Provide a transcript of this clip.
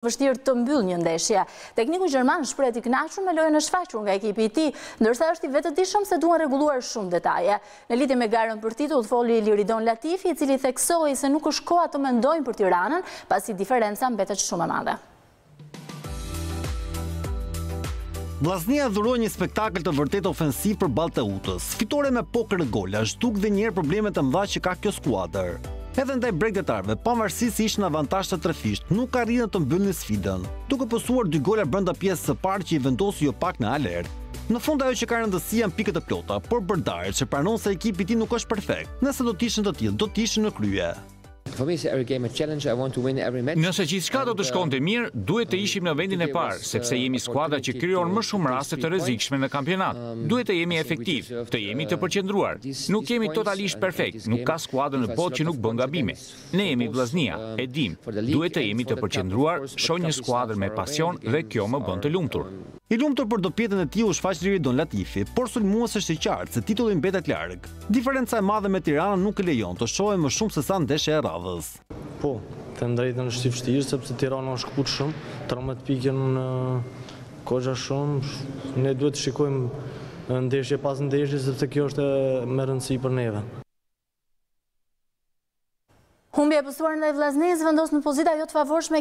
vështirë të mbyllë një ndeshje. Tekniku gjerman shprehet i kënaqur me lojën e shfaqur nga ekipi i tij, ndërsa është i vetëdijshëm se duhen rregulluar shumë detaje. Në lidhje me garën për titull foli Liridon Latifi, i cili theksoi se nuk është koha të mendojnë për Tiranën, pasi diferenca mbetet shumë e madhe. Vllaznia dhuroi një spektakël të vërtetë ofensiv përballë Teutës. Fitore me poker golash, u duk dhe një herë problemet e mëdha që ka kjo skuadër. Edhe ndaj bregdetarëve, pavarësisht se ishin në avantazh të trefishtë, nuk arritën të mbyllnin sfidën, duke pësuar dy gola brenda pjesës së parë që i vendosi jo pak në alertë. Në fund ajo që ka rëndësi janë pikët e plota, por Bërdariç pranon se ekipi i tij nuk është perfekt, nëse do të ishin të tillë, do të ishin në krye. Nëse gjithçka do të shkonte mirë, duhet të ishim në vendin e parë, sepse jemi skuadra që krijon më shumë raste të rrezikshme në kampionat. Duhet të jemi efektivë, të jemi të përqendruar. Nuk jemi totalisht perfektë, nuk ka skuadër në botë që nuk bën gabime. Ne jemi Vllaznia, e dimë. Duhet të jemi të përqendruar, shoh një skuadër me pasion dhe kjo më bën të lumtur. I lumtur për dopietën e tij u shfaq Liridon Latifi, por sulmuesi është i qartë se titulli mbetet larg. Diferenca e madhe me Tiranën nuk e lejon të shohë më shumë sesa ndeshja e radhës. Po, të them të drejtën është e vështirë, sepse Tirana është shkëput shumë, 13 pikë janë goxha shumë, ne duhet të shikojmë ndeshje pas ndeshje, sepse kjo është me rëndësi për neve. Humbja e pësuar ndaj Vllaznisë vendos në pozita jo të favorshme